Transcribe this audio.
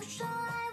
emotional life.